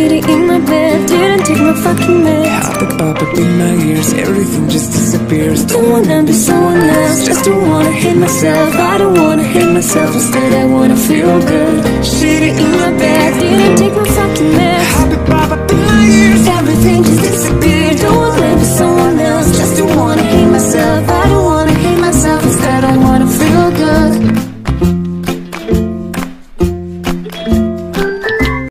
sitting in my bed. Didn't take my fucking meds. Hop up, pop up in my ears. Everything just disappears. Don't wanna be someone else. Just don't wanna hate myself. I don't wanna hate myself. Instead I wanna feel good. Shitting in my bed. Didn't take my fucking meds. Hop up, pop up in my ears. Everything just disappears. Don't wanna be someone else. Just don't wanna hate myself. I don't